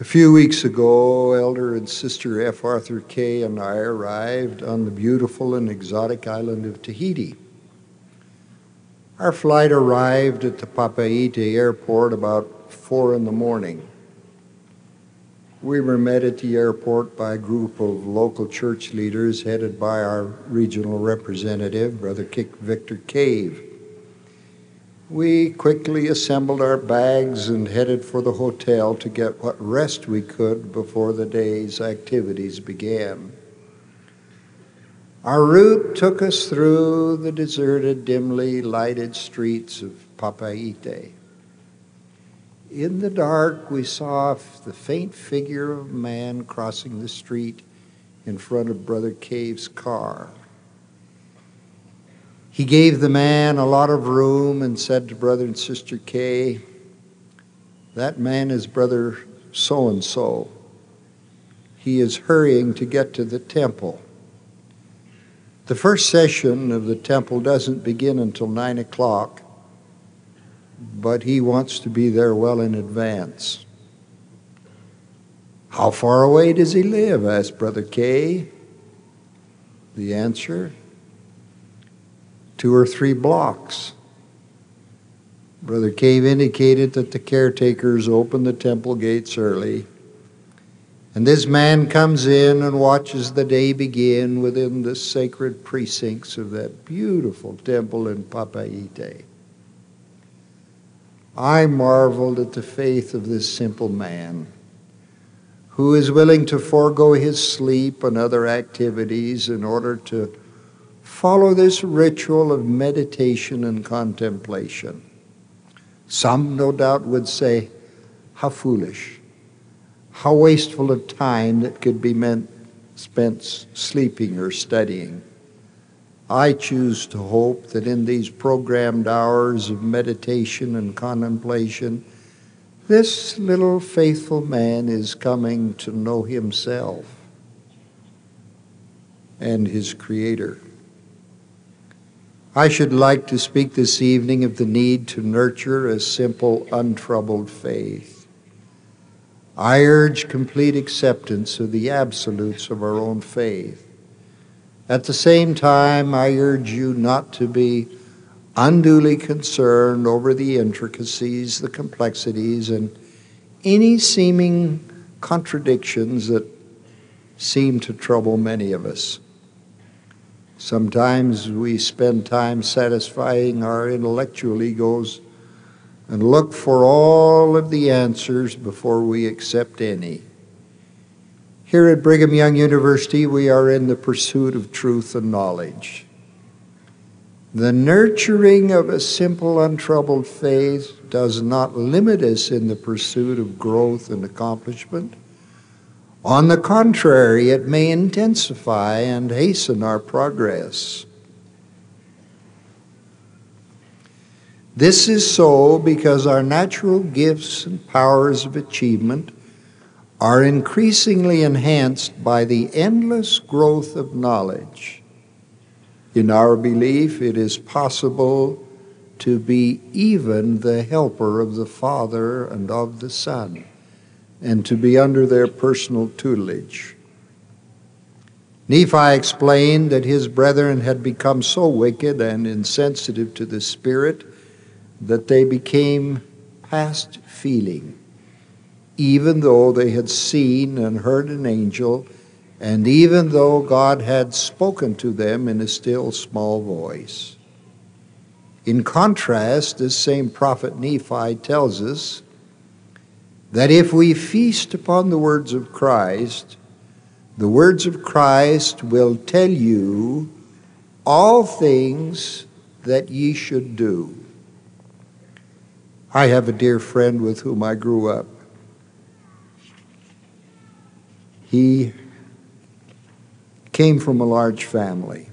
A few weeks ago, Elder and Sister F. Arthur Kay and I arrived on the beautiful and exotic island of Tahiti. Our flight arrived at the Papeete airport about four in the morning. We were met at the airport by a group of local church leaders headed by our regional representative, Brother Kick Victor Cave. We quickly assembled our bags and headed for the hotel to get what rest we could before the day's activities began. Our route took us through the deserted, dimly lighted streets of Papeete. In the dark, we saw the faint figure of a man crossing the street in front of Brother Cave's car. He gave the man a lot of room and said to Brother and Sister Kay, That man is Brother so and so. He is hurrying to get to the temple. The first session of the temple doesn't begin until 9 o'clock but he wants to be there well in advance. How far away does he live? asked Brother Kay. The answer two or three blocks. Brother Cave indicated that the caretakers open the temple gates early. And this man comes in and watches the day begin within the sacred precincts of that beautiful temple in Papeete. I marveled at the faith of this simple man who is willing to forego his sleep and other activities in order to follow this ritual of meditation and contemplation. Some, no doubt, would say, How foolish, how wasteful of time that could be meant, spent sleeping or studying. I choose to hope that in these programmed hours of meditation and contemplation, this little faithful man is coming to know himself and his Creator. I should like to speak this evening of the need to nurture a simple, untroubled faith. I urge complete acceptance of the absolutes of our own faith at the same time, I urge you not to be unduly concerned over the intricacies, the complexities, and any seeming contradictions that seem to trouble many of us. Sometimes we spend time satisfying our intellectual egos and look for all of the answers before we accept any. Here at Brigham Young University, we are in the pursuit of truth and knowledge. The nurturing of a simple, untroubled faith does not limit us in the pursuit of growth and accomplishment. On the contrary, it may intensify and hasten our progress. This is so because our natural gifts and powers of achievement are increasingly enhanced by the endless growth of knowledge. In our belief, it is possible to be even the helper of the Father and of the Son, and to be under their personal tutelage. Nephi explained that his brethren had become so wicked and insensitive to the Spirit that they became past feeling even though they had seen and heard an angel, and even though God had spoken to them in a still small voice. In contrast, this same prophet Nephi tells us that if we feast upon the words of Christ, the words of Christ will tell you all things that ye should do. I have a dear friend with whom I grew up. He came from a large family.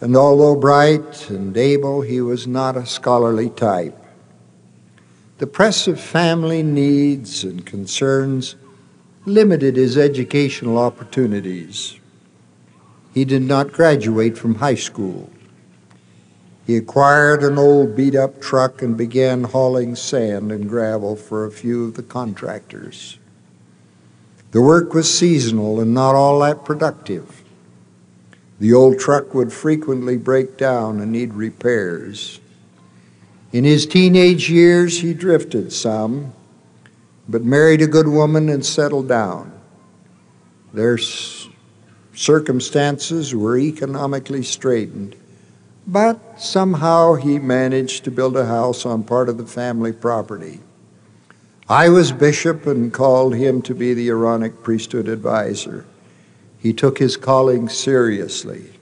And although bright and able, he was not a scholarly type. The press of family needs and concerns limited his educational opportunities. He did not graduate from high school. He acquired an old beat up truck and began hauling sand and gravel for a few of the contractors. The work was seasonal and not all that productive. The old truck would frequently break down and need repairs. In his teenage years, he drifted some, but married a good woman and settled down. Their circumstances were economically straitened but somehow he managed to build a house on part of the family property. I was bishop and called him to be the Aaronic priesthood advisor. He took his calling seriously.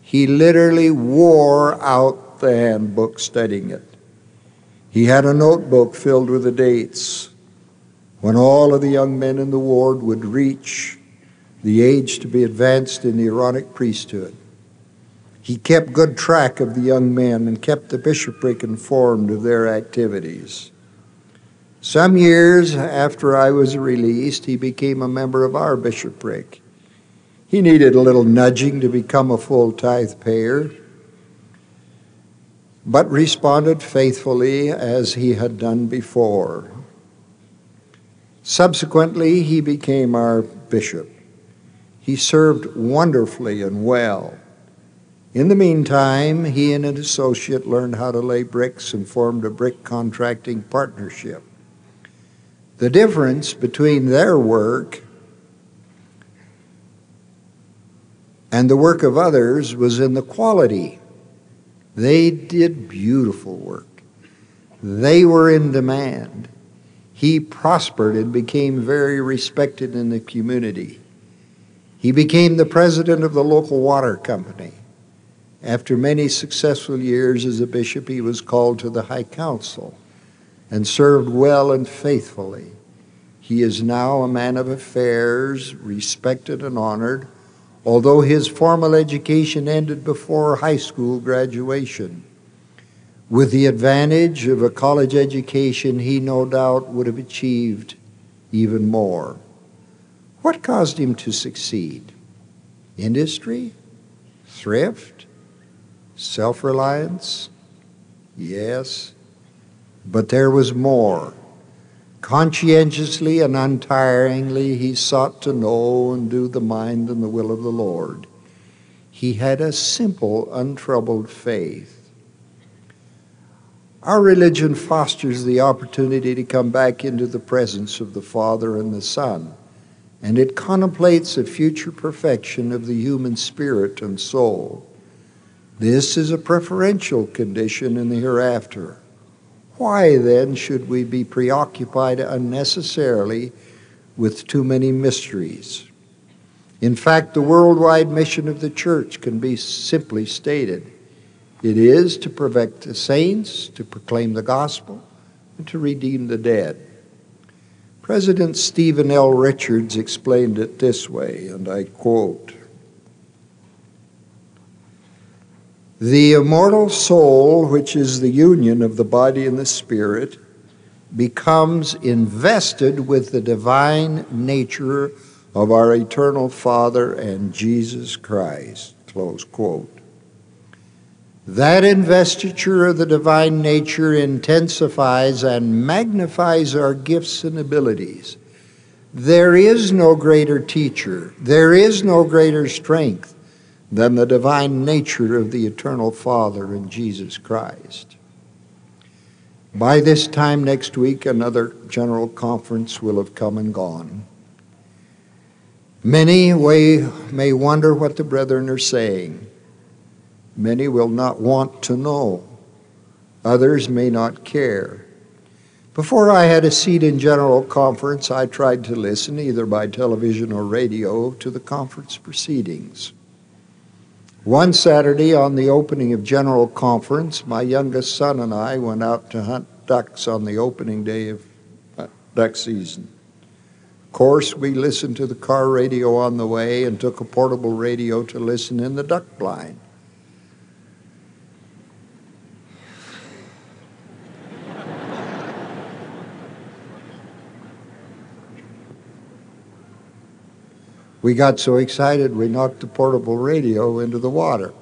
He literally wore out the handbook studying it. He had a notebook filled with the dates when all of the young men in the ward would reach the age to be advanced in the Aaronic priesthood. He kept good track of the young men and kept the bishopric informed of their activities. Some years after I was released, he became a member of our bishopric. He needed a little nudging to become a full tithe payer, but responded faithfully as he had done before. Subsequently, he became our bishop. He served wonderfully and well. In the meantime, he and an associate learned how to lay bricks and formed a brick contracting partnership. The difference between their work and the work of others was in the quality. They did beautiful work. They were in demand. He prospered and became very respected in the community. He became the president of the local water company. After many successful years as a bishop, he was called to the High Council and served well and faithfully. He is now a man of affairs, respected and honored, although his formal education ended before high school graduation. With the advantage of a college education, he no doubt would have achieved even more. What caused him to succeed? Industry? Thrift? Self reliance? Yes. But there was more. Conscientiously and untiringly, he sought to know and do the mind and the will of the Lord. He had a simple, untroubled faith. Our religion fosters the opportunity to come back into the presence of the Father and the Son, and it contemplates a future perfection of the human spirit and soul. This is a preferential condition in the hereafter. Why then should we be preoccupied unnecessarily with too many mysteries? In fact, the worldwide mission of the church can be simply stated it is to perfect the saints, to proclaim the gospel, and to redeem the dead. President Stephen L. Richards explained it this way, and I quote The immortal soul, which is the union of the body and the spirit, becomes invested with the divine nature of our eternal Father and Jesus Christ. Close quote. That investiture of the divine nature intensifies and magnifies our gifts and abilities. There is no greater teacher, there is no greater strength than the divine nature of the eternal Father and Jesus Christ. By this time next week, another general conference will have come and gone. Many may wonder what the brethren are saying. Many will not want to know. Others may not care. Before I had a seat in General Conference, I tried to listen, either by television or radio, to the conference proceedings. One Saturday on the opening of General Conference, my youngest son and I went out to hunt ducks on the opening day of uh, duck season. Of course, we listened to the car radio on the way and took a portable radio to listen in the duck blind. We got so excited we knocked the portable radio into the water.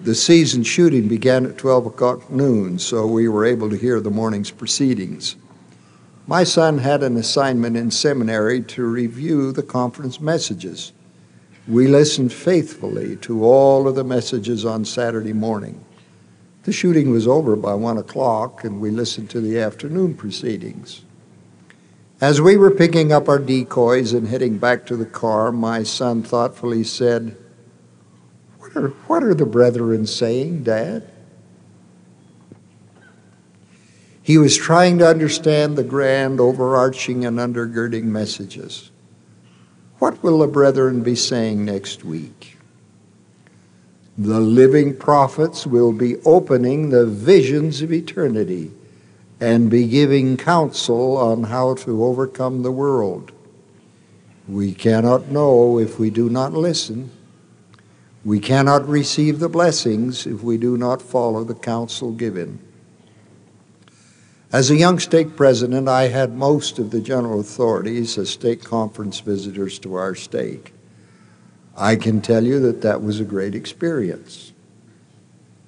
the season shooting began at 12 o'clock noon, so we were able to hear the morning's proceedings. My son had an assignment in seminary to review the conference messages. We listened faithfully to all of the messages on Saturday morning. The shooting was over by one o'clock, and we listened to the afternoon proceedings. As we were picking up our decoys and heading back to the car, my son thoughtfully said, What are, what are the brethren saying, Dad? He was trying to understand the grand, overarching, and undergirding messages. What will the brethren be saying next week? The living prophets will be opening the visions of eternity and be giving counsel on how to overcome the world. We cannot know if we do not listen. We cannot receive the blessings if we do not follow the counsel given. As a young stake president, I had most of the general authorities as stake conference visitors to our stake. I can tell you that that was a great experience.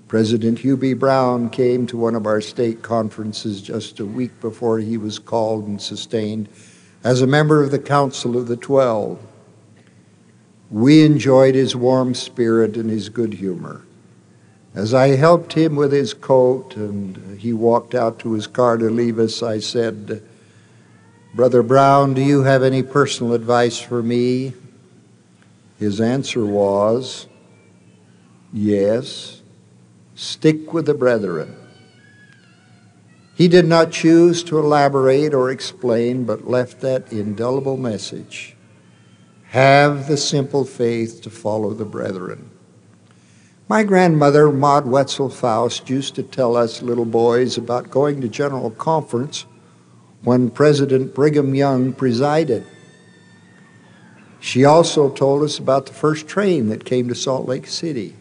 President Hugh B. Brown came to one of our stake conferences just a week before he was called and sustained as a member of the Council of the Twelve. We enjoyed his warm spirit and his good humor. As I helped him with his coat and he walked out to his car to leave us, I said, Brother Brown, do you have any personal advice for me? His answer was, Yes, stick with the brethren. He did not choose to elaborate or explain, but left that indelible message Have the simple faith to follow the brethren. My grandmother, Maud Wetzel Faust, used to tell us little boys about going to General Conference when President Brigham Young presided. She also told us about the first train that came to Salt Lake City.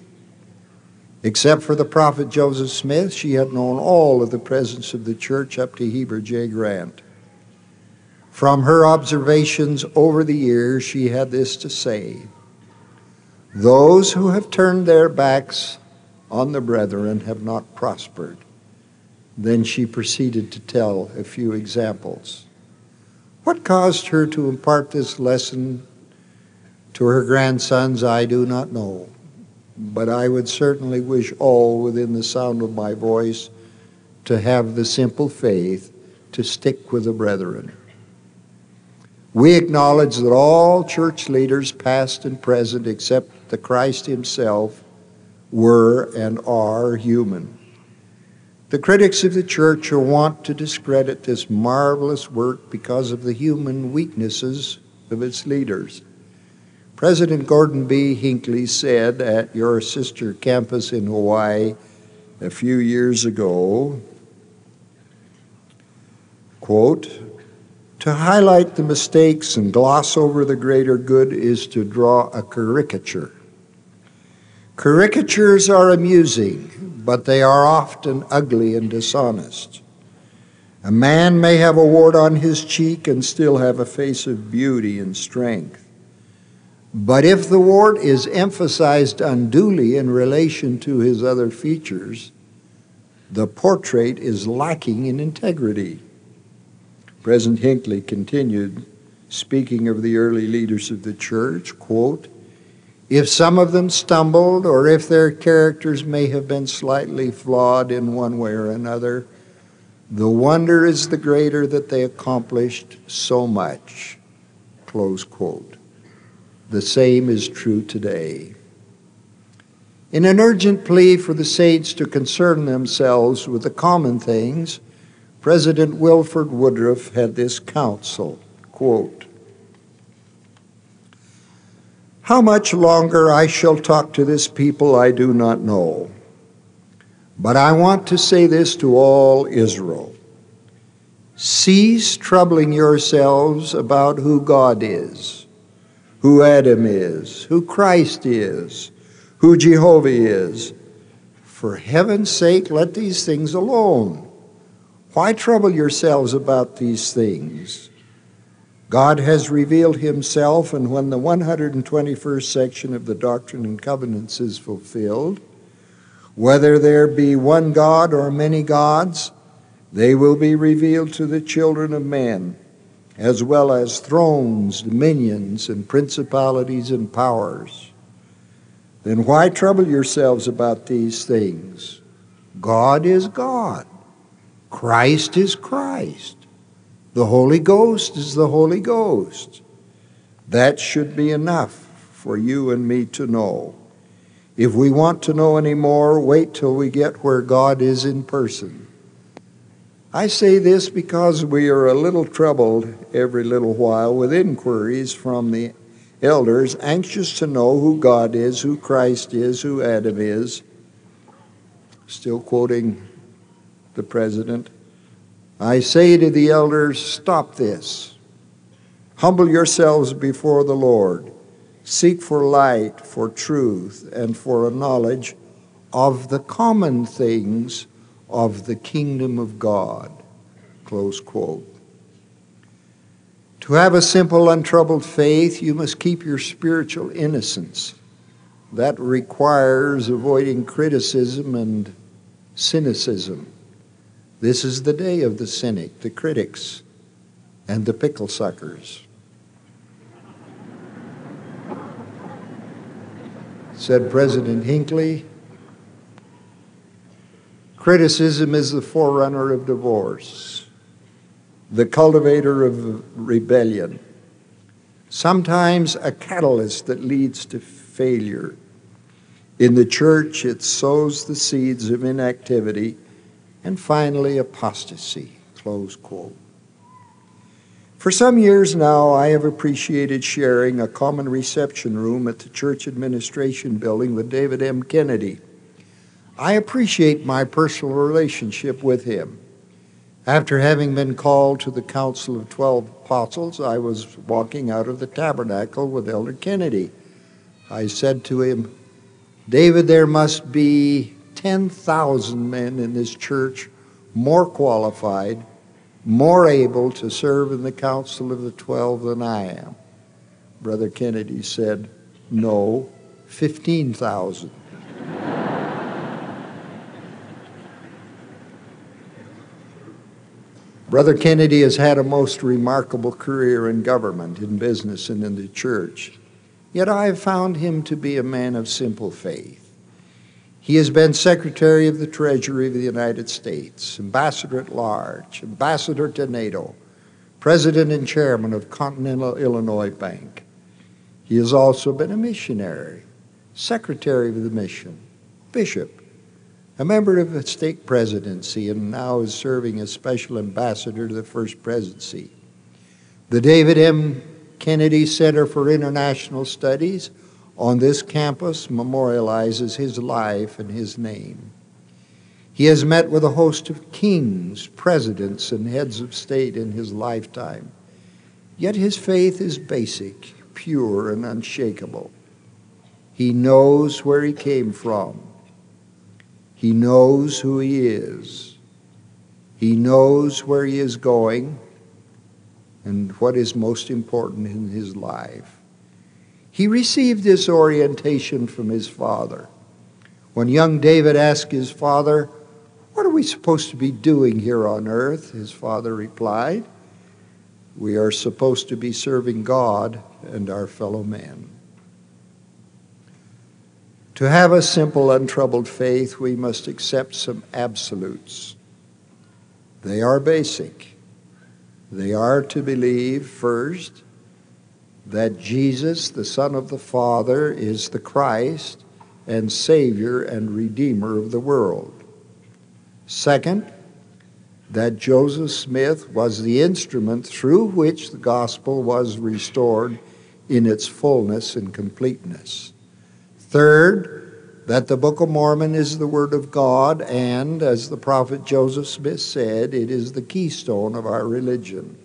Except for the prophet Joseph Smith, she had known all of the presidents of the church up to Heber J. Grant. From her observations over the years, she had this to say those who have turned their backs on the brethren have not prospered. Then she proceeded to tell a few examples. What caused her to impart this lesson to her grandsons, I do not know. But I would certainly wish all within the sound of my voice to have the simple faith to stick with the brethren. We acknowledge that all church leaders, past and present, except the Christ Himself, were and are human. The critics of the church are wont to discredit this marvelous work because of the human weaknesses of its leaders. President Gordon B. Hinckley said at your sister campus in Hawaii a few years ago, quote, to highlight the mistakes and gloss over the greater good is to draw a caricature. Caricatures are amusing, but they are often ugly and dishonest. A man may have a wart on his cheek and still have a face of beauty and strength. But if the wart is emphasized unduly in relation to his other features, the portrait is lacking in integrity. President Hinckley continued, speaking of the early leaders of the church, quote, if some of them stumbled or if their characters may have been slightly flawed in one way or another, the wonder is the greater that they accomplished so much. Close quote. The same is true today. In an urgent plea for the saints to concern themselves with the common things, President Wilford Woodruff had this counsel quote, How much longer I shall talk to this people, I do not know. But I want to say this to all Israel Cease troubling yourselves about who God is, who Adam is, who Christ is, who Jehovah is. For heaven's sake, let these things alone. Why trouble yourselves about these things? God has revealed himself, and when the 121st section of the Doctrine and Covenants is fulfilled, Whether there be one God or many gods, they will be revealed to the children of men, as well as thrones, dominions, and principalities and powers. Then why trouble yourselves about these things? God is God. Christ is Christ. The Holy Ghost is the Holy Ghost. That should be enough for you and me to know. If we want to know any more, wait till we get where God is in person. I say this because we are a little troubled every little while with inquiries from the elders, anxious to know who God is, who Christ is, who Adam is. Still quoting the president. I say to the elders, stop this. Humble yourselves before the Lord. Seek for light, for truth, and for a knowledge of the common things of the kingdom of God. Close quote. To have a simple, untroubled faith, you must keep your spiritual innocence. That requires avoiding criticism and cynicism. This is the day of the cynic, the critics, and the pickle suckers. Said President Hinckley, criticism is the forerunner of divorce, the cultivator of rebellion, sometimes a catalyst that leads to failure. In the church, it sows the seeds of inactivity and finally apostasy. Close quote. For some years now, I have appreciated sharing a common reception room at the church administration building with David M. Kennedy. I appreciate my personal relationship with him. After having been called to the Council of Twelve Apostles, I was walking out of the tabernacle with Elder Kennedy. I said to him, David, there must be 10,000 men in this church more qualified, more able to serve in the Council of the Twelve than I am. Brother Kennedy said, No, 15,000. Brother Kennedy has had a most remarkable career in government, in business, and in the church. Yet I have found him to be a man of simple faith. He has been Secretary of the Treasury of the United States, Ambassador at Large, Ambassador to NATO, President and Chairman of Continental Illinois Bank. He has also been a missionary, Secretary of the Mission, Bishop, a member of the stake presidency, and now is serving as Special Ambassador to the First Presidency. The David M. Kennedy Center for International Studies on this campus memorializes his life and his name. He has met with a host of kings, presidents, and heads of state in his lifetime. Yet his faith is basic, pure, and unshakable. He knows where he came from. He knows who he is. He knows where he is going and what is most important in his life. He received this orientation from his father. When young David asked his father, What are we supposed to be doing here on earth? His father replied, We are supposed to be serving God and our fellow men. To have a simple, untroubled faith, we must accept some absolutes. They are basic. They are to believe, first, that Jesus, the Son of the Father, is the Christ and Savior and Redeemer of the world. Second, that Joseph Smith was the instrument through which the gospel was restored in its fullness and completeness. Third, that the Book of Mormon is the Word of God, and, as the prophet Joseph Smith said, it is the keystone of our religion.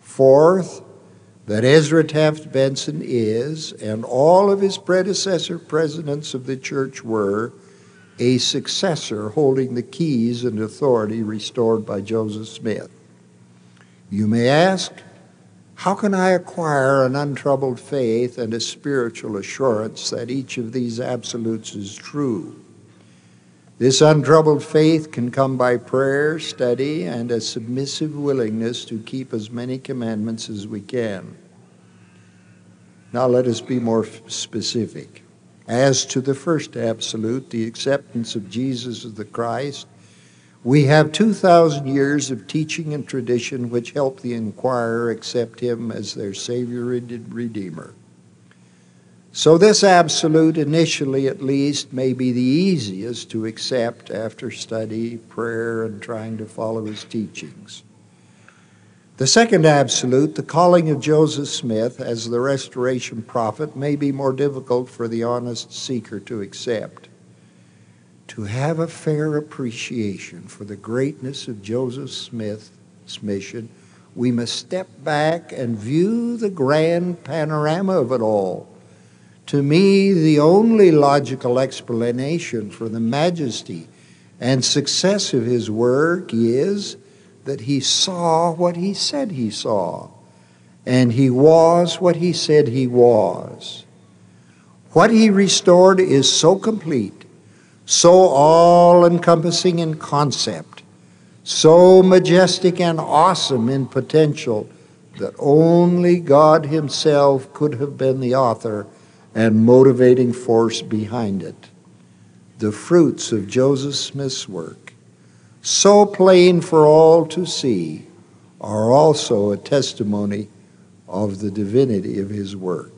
Fourth, that Ezra Taft Benson is, and all of his predecessor presidents of the church were, a successor holding the keys and authority restored by Joseph Smith. You may ask, how can I acquire an untroubled faith and a spiritual assurance that each of these absolutes is true? This untroubled faith can come by prayer, study, and a submissive willingness to keep as many commandments as we can. Now let us be more specific. As to the first absolute, the acceptance of Jesus as the Christ, we have 2,000 years of teaching and tradition which help the inquirer accept him as their Savior and Redeemer. So, this absolute, initially at least, may be the easiest to accept after study, prayer, and trying to follow his teachings. The second absolute, the calling of Joseph Smith as the restoration prophet, may be more difficult for the honest seeker to accept. To have a fair appreciation for the greatness of Joseph Smith's mission, we must step back and view the grand panorama of it all to me, the only logical explanation for the majesty and success of his work is that he saw what he said he saw, and he was what he said he was. What he restored is so complete, so all encompassing in concept, so majestic and awesome in potential that only God Himself could have been the author and motivating force behind it. The fruits of Joseph Smith's work, so plain for all to see, are also a testimony of the divinity of his work.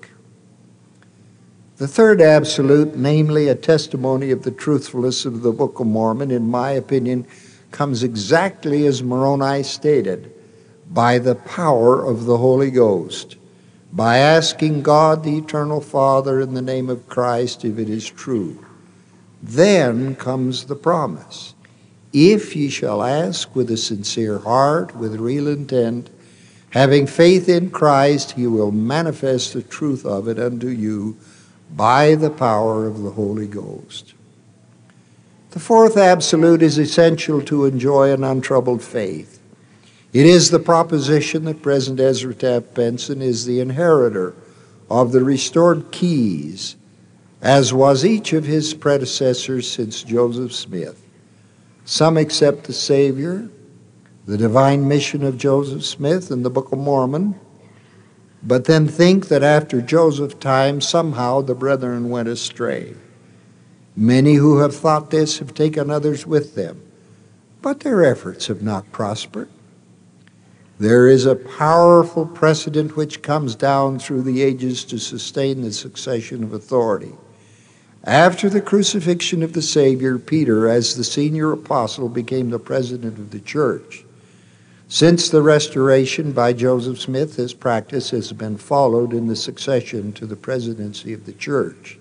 The third absolute, namely a testimony of the truthfulness of the Book of Mormon, in my opinion, comes exactly as Moroni stated by the power of the Holy Ghost by asking God, the Eternal Father, in the name of Christ, if it is true. Then comes the promise. If ye shall ask with a sincere heart, with real intent, having faith in Christ, he will manifest the truth of it unto you by the power of the Holy Ghost. The fourth absolute is essential to enjoy an untroubled faith. It is the proposition that President Ezra Taft Benson is the inheritor of the restored keys, as was each of his predecessors since Joseph Smith. Some accept the Savior, the divine mission of Joseph Smith in the Book of Mormon, but then think that after Joseph's time, somehow the brethren went astray. Many who have thought this have taken others with them, but their efforts have not prospered. There is a powerful precedent which comes down through the ages to sustain the succession of authority. After the crucifixion of the Savior, Peter, as the senior apostle, became the president of the church. Since the restoration by Joseph Smith, this practice has been followed in the succession to the presidency of the church.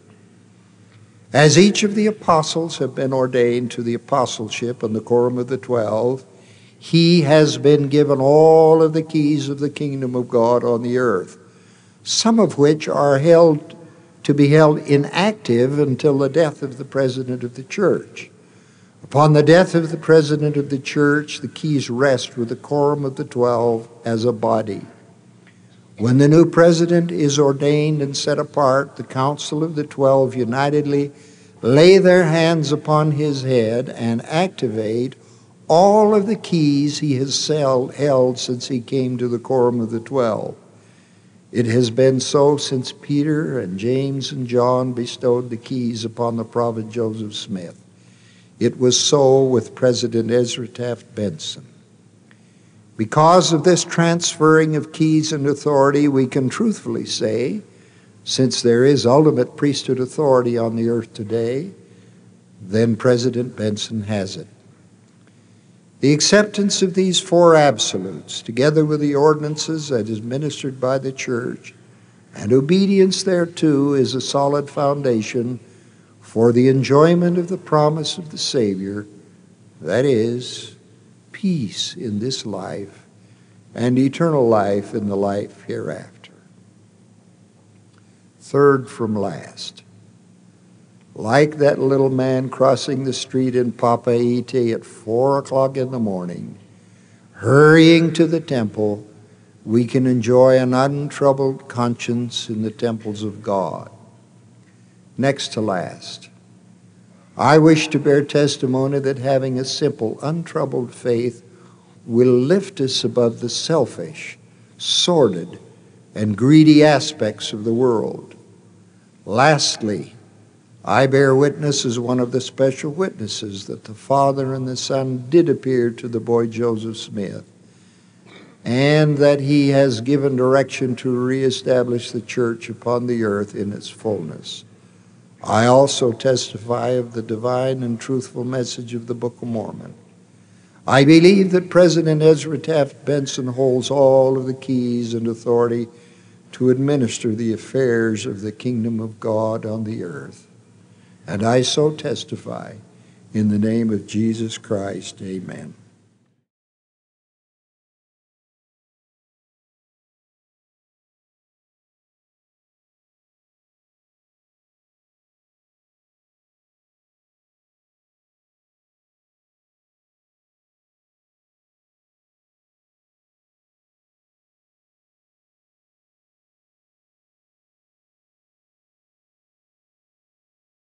As each of the apostles have been ordained to the apostleship and the quorum of the twelve, he has been given all of the keys of the kingdom of God on the earth, some of which are held to be held inactive until the death of the president of the church. Upon the death of the president of the church, the keys rest with the quorum of the twelve as a body. When the new president is ordained and set apart, the council of the twelve unitedly lay their hands upon his head and activate all of the keys he has held since he came to the quorum of the twelve. It has been so since Peter and James and John bestowed the keys upon the prophet Joseph Smith. It was so with President Ezra Taft Benson. Because of this transferring of keys and authority, we can truthfully say, since there is ultimate priesthood authority on the earth today, then President Benson has it. The acceptance of these four absolutes, together with the ordinances that is ministered by the church, and obedience thereto, is a solid foundation for the enjoyment of the promise of the Savior, that is, peace in this life and eternal life in the life hereafter. Third from last like that little man crossing the street in Papeete at four o'clock in the morning, hurrying to the temple, we can enjoy an untroubled conscience in the temples of God. Next to last, I wish to bear testimony that having a simple, untroubled faith will lift us above the selfish, sordid, and greedy aspects of the world. Lastly, I bear witness as one of the special witnesses that the Father and the Son did appear to the boy Joseph Smith, and that he has given direction to reestablish the church upon the earth in its fullness. I also testify of the divine and truthful message of the Book of Mormon. I believe that President Ezra Taft Benson holds all of the keys and authority to administer the affairs of the kingdom of God on the earth. And I so testify in the name of Jesus Christ. Amen.